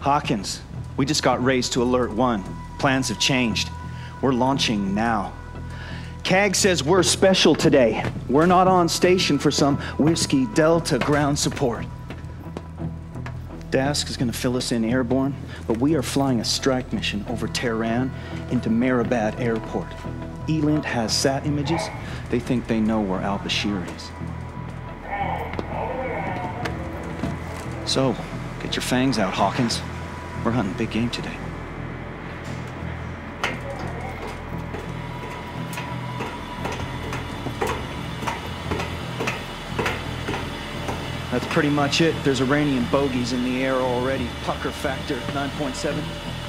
Hawkins, we just got raised to Alert 1. Plans have changed. We're launching now. CAG says we're special today. We're not on station for some Whiskey Delta ground support. Dask is going to fill us in airborne, but we are flying a strike mission over Tehran into Mehrabad Airport. Elint has sat images. They think they know where Al Bashir is. So, get your fangs out, Hawkins. We're hunting big game today. That's pretty much it. There's Iranian bogeys in the air already. Pucker factor 9.7.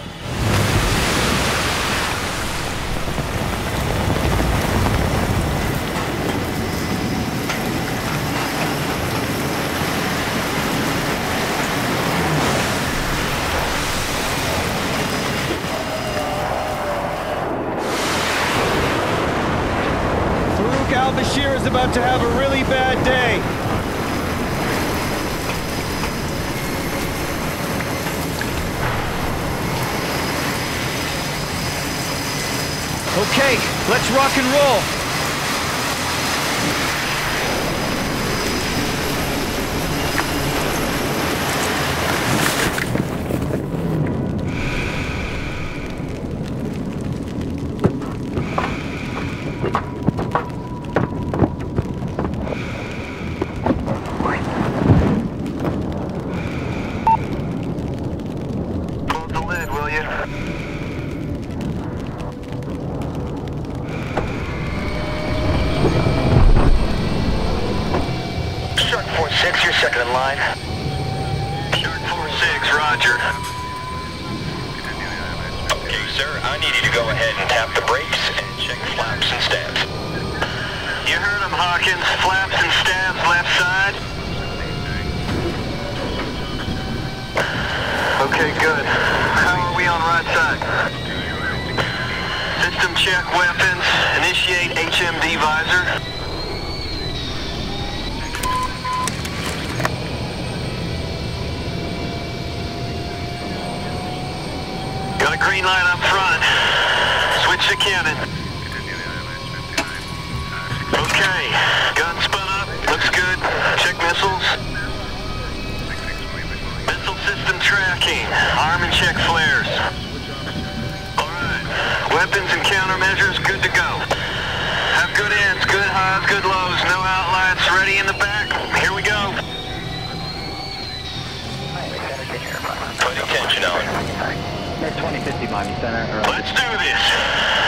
al-Bashir is about to have a really bad day. Okay, let's rock and roll. Close the lid, will you? Shark 4-6, you're second in line. Shark 4-6, roger. Okay, sir, I need you to go ahead and tap the brakes and check flaps and stabs. You heard him, Hawkins. Flaps and stabs left side. Okay, good. How are we on right side? System check weapons. Initiate HMD visor. Green light up front. Switch to cannon. Okay, gun spun up, looks good. Check missiles. Missile system tracking, arm and check flares. Alright, weapons and countermeasures good to go. Have good ends, good highs, good lows, no outlights, ready in the back. Here we go. Put attention on. Mid 2050 Miami Center. Let's do this.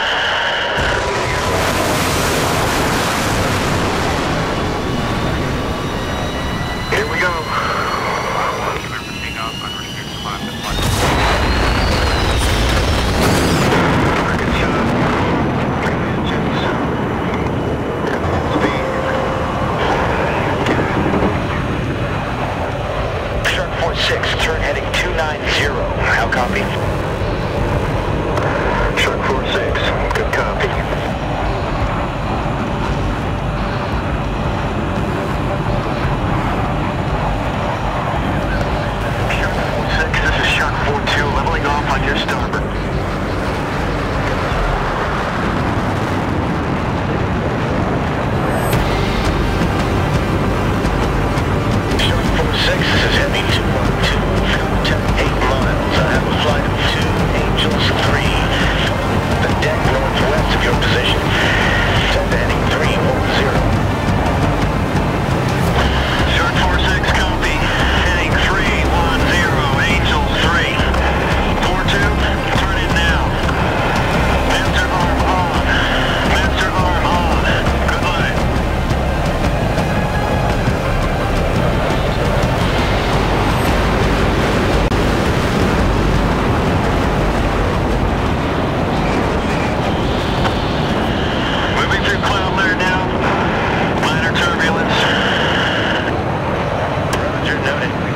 seven.